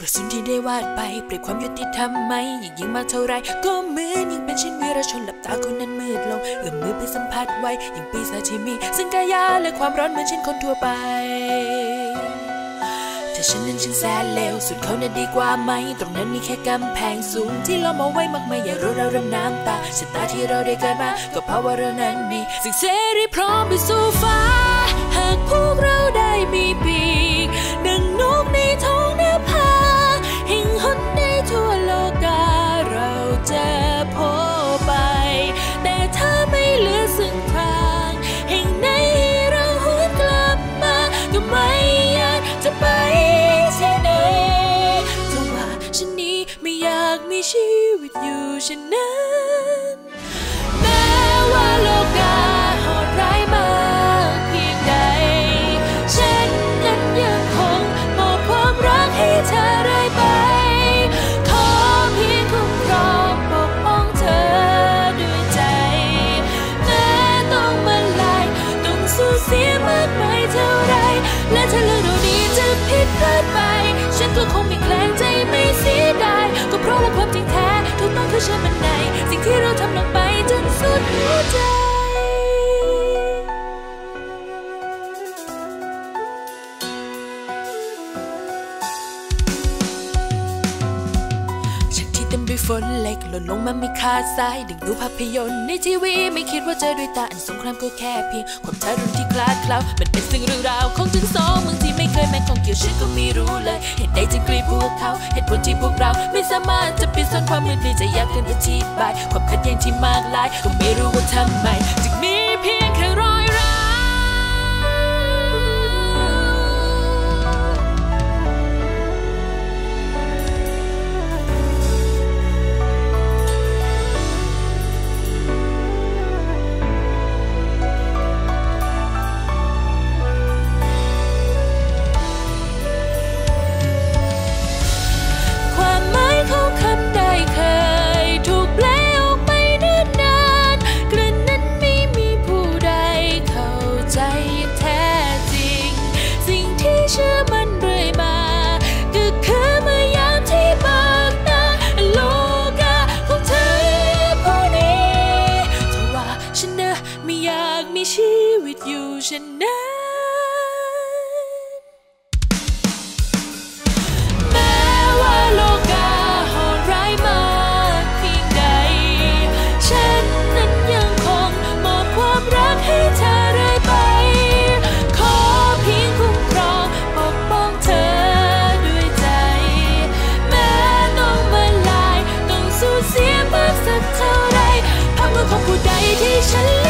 กระสุนที่ได้วาดไปเปรียบความยุติธรรมไหมยิ่งยิงมากเท่าไรก็เหมือนยิ่งเป็นเช่นวีรชนหลับตาคนนั้นมืดลงเอื้อมมือไปสัมผัสไว้ยิ่งปีศาจที่มีซึ่งกายาและความร้อนเหมือนเช่นคนทั่วไปถ้าฉันนั้นช่างแสนเลวสุดเขานั้นดีกว่าไหม ตรงนั้นมีแค่กำแพงสูงที่เรามาไว้มากมายอย่ารู้เราเริ่มน้ำตาชะตาที่เราได้เกิดมาก็เพราะว่าเรานั้นมีสิ่งเสรีพร้อมไปสู่ฟ้า หากพวกเราได้มีปี ชีวิตอยู่เช่นนั้นแม้ว่าโลกาโหดร้ายมากเพียงใด ฉันนั้นยังคงมอบความรักให้เธอเรื่อยไป ขอเพียงคุ้มครองปกป้องเธอด้วยใจ แม้ต้องมาลายต้องสูญเสียมากมายเท่าไร และถ้าเรื่องเรานี้จะผิดพลาดไป ฉันก็คงไม่แคล ฝนเล็กหล่นลงมาไม่ขาดสายดึงดูภาพยนตร์ในทีวีไม่คิดว่าเจอด้วยตาอันสงครามก็แค่เพียงความทารุณที่คลาดเคล้ามันเป็นซึ่งเรื่องราวของทั้งสองเมืองที่ไม่เคยแม้ของเกี่ยวฉันก็ไม่รู้เลย เหตุใดจึงกลียดพวกเขา เหตุผลที่พวกเราไม่สามารถจะปิดซ่อนความมืดนี้จะยากเกินอธิบายความขัดแย้งที่มากลายก็ไม่รู้ว่าทำไม ตอยู่เช่นนั้นแม้ว่าโลกาโหดร้ายมากเพียงใด ฉันนั้นยังคงมอบความรักให้เธอเรื่อยไป ขอเพียงคุ้มครองปกป้องเธอด้วยใจ แม้ต้องมาลาย ต้องสูญเสียมากสักเท่าไรภาพมือของผู้ใดที่ฉัน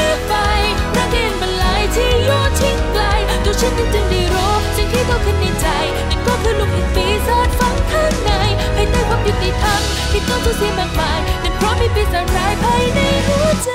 นึกจึงได้รู้สิ่งที่เขาขึ้นในใจนั่นก็คือลูกเห็นปีศาจฝังข้างในภายใต้ความยุติธรรมที่ต้องสูญเสียมากมายนั่นเพราะมีปีศาจร้ายภายในหัวใจ